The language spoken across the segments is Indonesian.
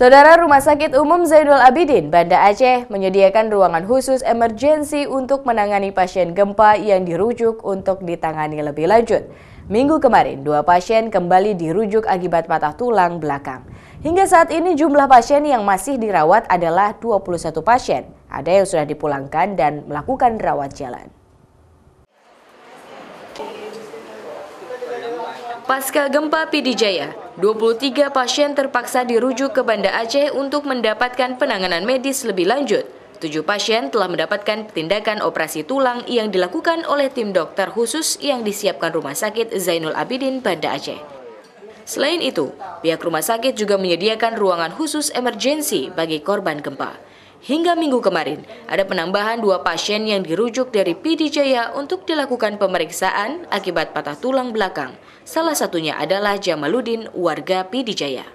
Saudara Rumah Sakit Umum Zainul Abidin, Banda Aceh menyediakan ruangan khusus emergensi untuk menangani pasien gempa yang dirujuk untuk ditangani lebih lanjut. Minggu kemarin, dua pasien kembali dirujuk akibat patah tulang belakang. Hingga saat ini jumlah pasien yang masih dirawat adalah 21 pasien. Ada yang sudah dipulangkan dan melakukan rawat jalan. Pasca gempa Pidijaya, 23 pasien terpaksa dirujuk ke Banda Aceh untuk mendapatkan penanganan medis lebih lanjut. Tujuh pasien telah mendapatkan tindakan operasi tulang yang dilakukan oleh tim dokter khusus yang disiapkan Rumah Sakit Zainul Abidin Banda Aceh. Selain itu, pihak rumah sakit juga menyediakan ruangan khusus emergensi bagi korban gempa. Hingga minggu kemarin, ada penambahan dua pasien yang dirujuk dari PD Jaya untuk dilakukan pemeriksaan akibat patah tulang belakang. Salah satunya adalah Jamaluddin, warga PD Jaya.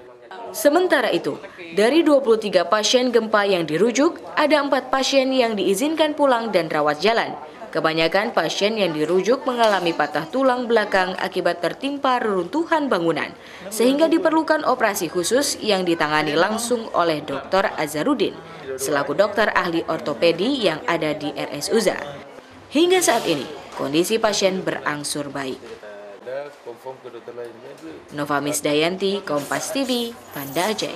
Sementara itu, dari 23 pasien gempa yang dirujuk, ada empat pasien yang diizinkan pulang dan rawat jalan. Kebanyakan pasien yang dirujuk mengalami patah tulang belakang akibat tertimpa reruntuhan bangunan, sehingga diperlukan operasi khusus yang ditangani langsung oleh Dr. Azharuddin selaku dokter ahli ortopedi yang ada di RS Uza. Hingga saat ini, kondisi pasien berangsur baik. Nova Misdayanti, Kompas TV, Banda Aceh.